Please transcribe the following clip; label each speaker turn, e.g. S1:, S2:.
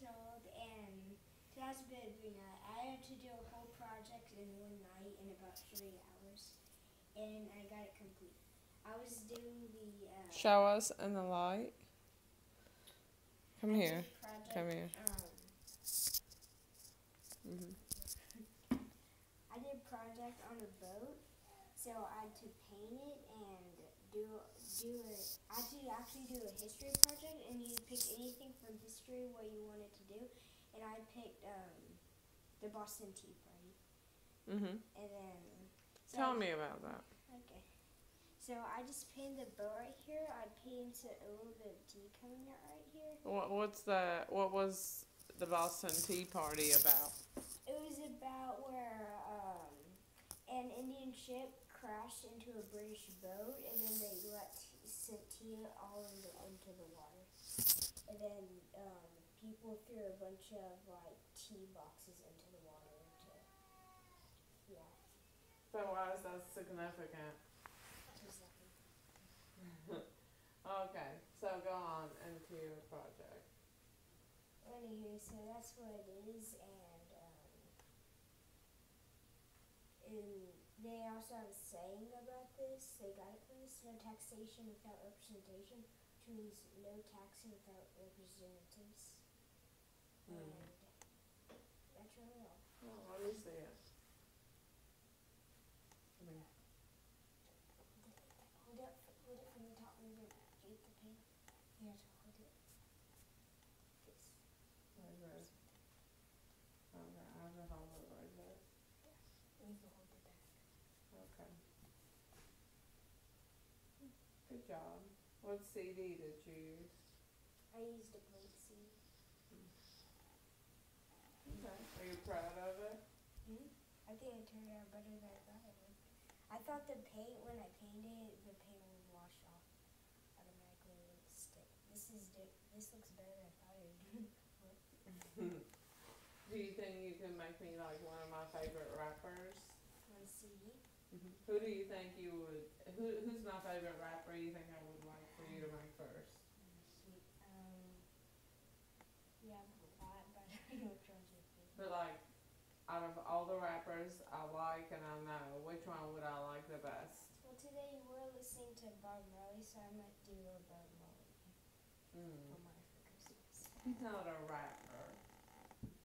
S1: years old, and that was a bit of a nut. I had to do a whole project in one night in about three hours, and I got it complete. I was doing the uh,
S2: Show us in the light. Come here.
S1: project,
S2: Come here.
S1: Um,
S2: hmm
S1: I did a project on a boat, so I had to paint it and do do a. I had to actually do a history project, and you pick anything from history what you wanted to do, and I picked um, the Boston Tea Party,
S2: hmm
S1: and then. So
S2: Tell me about that.
S1: Okay. So I just painted the boat right here. I painted a little bit of tea coming out right here.
S2: What, what's the what was the Boston Tea Party about?
S1: It was about where um, an Indian ship crashed into a British boat, and then they let sent tea all in the, into the water, and then um, people threw a bunch of like tea boxes into the water. To, yeah,
S2: So why is that significant?
S1: it was like
S2: Okay, so go on into your project.
S1: Anywho, so that's what it is, and um, and have a saying about this. They got it from this: no taxation without representation, which means no taxing without representatives.
S2: Hmm.
S1: And that's really all.
S2: Let me see it. I mean,
S1: Hold it, hold it from the top and then get the paint. You have to hold it. This.
S2: like. Okay, I have to hold it like.
S1: And you can hold it back.
S2: Okay. Good job. What CD did you use?
S1: I used a blank CD.
S2: Okay. Are you proud of it?
S1: Hmm? I think it turned out better than I thought it would. I thought the paint, when I painted it, the paint would wash off automatically stick. This is this looks better than I thought it would.
S2: Do you think you can make me like one of my favorite rappers?
S1: On CD.
S2: Who do you think you would? Who Who's my favorite rapper? You think I would like for you to make first?
S1: Um, yeah, a lot, but I don't know which one's your favorite.
S2: But like, out of all the rappers I like and I know, which one would I like the best?
S1: Well, today we're listening to Bob Marley, so I might do a Bob Marley
S2: Mm.
S1: for my for Christmas.
S2: He's not a rap